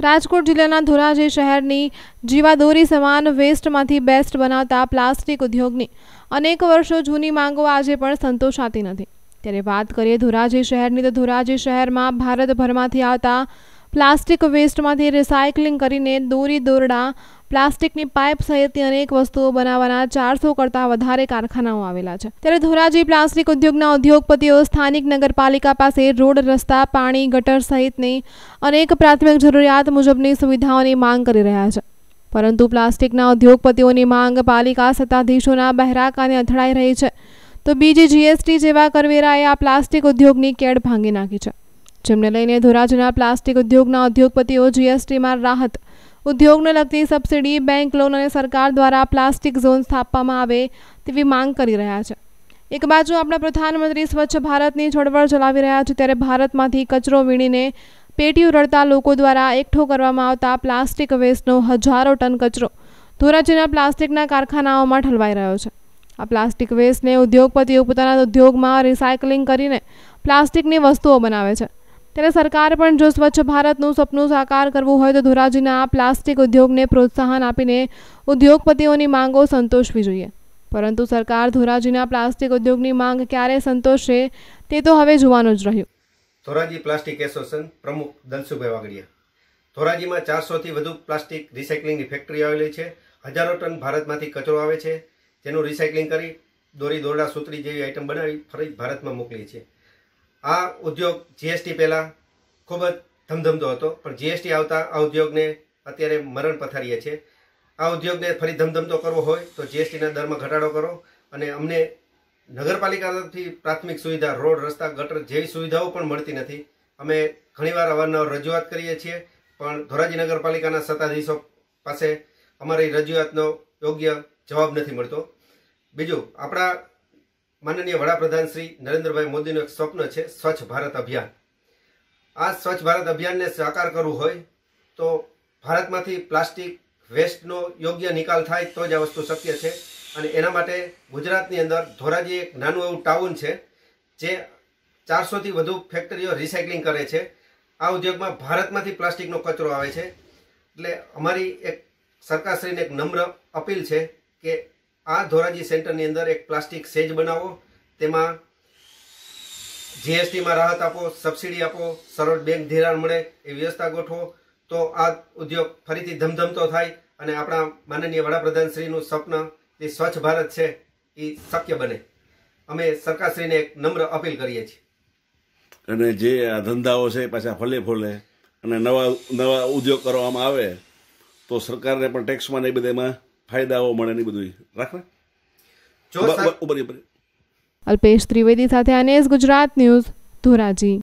રાજકોટ જિલ્લાના ધોરાજી શહેરની જીવાદોરી સમાન વેસ્ટમાંથી બેસ્ટ બનાવતા પ્લાસ્ટિક ઉદ્યોગની અનેક વર્ષો જૂની માંગો આજે પણ સંતોષાતી નથી. ત્યારે વાત કરીએ ધોરાજી શહેરની, તો ધોરાજી શહેરમાં ભારતભરમાંથી આવતા પ્લાસ્ટિક વેસ્ટમાંથી રિસાયકલિંગ કરીને દોરી દોરડા પ્લાસ્ટિકની પાઇપ સહિતની અનેક વસ્તુઓ બનાવવાના ચારસો કરતાં વધારે કારખાનાઓ આવેલા છે. ત્યારે ધોરાજી પ્લાસ્ટિક ઉદ્યોગના ઉદ્યોગપતિઓ સ્થાનિક નગરપાલિકા પાસે રોડ, રસ્તા, પાણી, ગટર સહિતની અનેક પ્રાથમિક જરૂરિયાત મુજબની સુવિધાઓની માંગ કરી રહ્યા છે. પરંતુ પ્લાસ્ટિકના ઉદ્યોગપતિઓની માંગ પાલિકા સત્તાધીશોના બહેરાકાને અથડાઈ રહી છે. તો બીજી જીએસટી જેવા કરવેરાએ આ પ્લાસ્ટિક ઉદ્યોગની કેડ ભાંગી નાખી છે. જેમને લઈને ધોરાજીના પ્લાસ્ટિક ઉદ્યોગના ઉદ્યોગપતિઓ જીએસટીમાં રાહત ઉદ્યોગને લગતી સબસિડી બેંક લોન અને સરકાર દ્વારા પ્લાસ્ટિક ઝોન સ્થાપવામાં આવે તેવી માંગ કરી રહ્યા છે. એક બાજુ આપણા પ્રધાનમંત્રી સ્વચ્છ ભારતની ચળવળ ચલાવી રહ્યા છે, ત્યારે ભારતમાંથી કચરો વીણીને પેટી રડતા લોકો દ્વારા એકઠો કરવામાં આવતા પ્લાસ્ટિક વેસ્ટનો હજારો ટન કચરો ધોરાજીના પ્લાસ્ટિકના કારખાનાઓમાં ઠલવાઈ રહ્યો છે. આ પ્લાસ્ટિક વેસ્ટને ઉદ્યોગપતિઓ પોતાના ઉદ્યોગમાં રિસાયકલિંગ કરીને પ્લાસ્ટિકની વસ્તુઓ બનાવે છે. ત્યારે સરકાર પણ જો સ્વચ્છ ભારતનું સપનું સાકાર કરવું હોય તો ધોરાજીના પ્લાસ્ટિક ઉદ્યોગને પ્રોત્સાહન આપીને ઉદ્યોગપતિઓની માંગો સંતોષવી જોઈએ. પરંતુ સરકાર ધોરાજીના પ્લાસ્ટિક ઉદ્યોગની માંગ ક્યારે સંતોષશે તે તો હવે જોવાનું જ રહ્યું. ધોરાજી પ્લાસ્ટિક એસોસિએશન પ્રમુખ દલસુભાઈ વાગડિયા ધોરાજીમાં ચારસોથી વધુ પ્લાસ્ટિક રિસાયકલિંગની ફેક્ટરી આવેલી છે. હજારો ટન ભારતમાંથી કચરો આવે છે. જેનું રિસાયકલિંગ કરી દોરી દોરડા સુતરી જેવી આઈટમ બનાવી ફરી ભારતમાં મોકલી છે. આ ઉદ્યોગ જીએસટી પહેલાં ખૂબ જ ધમધમતો હતો, પણ જીએસટી આવતા આ ઉદ્યોગને અત્યારે મરણ પથારીએ છે આ ઉદ્યોગને ફરી ધમધમતો કરવો હોય તો જીએસટીના દરમાં ઘટાડો કરો અને અમને નગરપાલિકા તરફથી પ્રાથમિક સુવિધા, રોડ, રસ્તા, ગટર જેવી સુવિધાઓ પણ મળતી નથી. અમે ઘણીવાર અવારનવાર રજૂઆત કરીએ છીએ, પણ ધોરાજી નગરપાલિકાના સત્તાધીશો પાસે અમારી રજૂઆતનો યોગ્ય જવાબ નથી મળતો. બીજું, આપણા માનનીય વડાપ્રધાન શ્રી નરેન્દ્રભાઈ મોદીનું એક સ્વપ્ન છે, સ્વચ્છ ભારત અભિયાન. આ સ્વચ્છ ભારત અભિયાનને સાકાર કરવું હોય તો ભારતમાંથી પ્લાસ્ટિક વેસ્ટનો યોગ્ય નિકાલ થાય તો જ આ વસ્તુ શક્ય છે. અને એના માટે ગુજરાતની અંદર ધોરાજી એક નાનું એવું ટાઉન છે, જે ચારસોથી વધુ ફેક્ટરીઓ રિસાયકલિંગ કરે છે. આ ઉદ્યોગમાં ભારતમાંથી પ્લાસ્ટિકનો કચરો આવે છે. એટલે અમારી એક સરકારશ્રીને એક નમ્ર અપીલ છે કે આ ધોરાજી સેન્ટરની અંદર એક પ્લાસ્ટિક સેજ બનાવો. તેમાં જીએસટીમાં રાહત આપો, સબસિડી આપો, સરળ બેંક ધિરાણ મળે, એ વ્યવસ્થા ગોઠવો. તો આ ઉદ્યોગ ફરીથી ધમધમતો થાય અને આપણા માનનીય વડાપ્રધાન શ્રીનું સ્વપ્ન, એ સ્વચ્છ ભારત છે, એ શક્ય બને. અમે સરકારશ્રીને એક નમ્ર અપીલ કરીએ છીએ. અને જે આ ધંધાઓ છે પાછા ફલે ફૂલે અને નવા નવા ઉદ્યોગ કરવામાં આવે, તો સરકારને પણ ટેક્સમાં ને બધામાં ફાયદાઓ મળે ને બધું રાખને? અલ્પેશ ત્રિવેદી સાથે અનેસ ગુજરાત ન્યૂઝ ધોરાજી.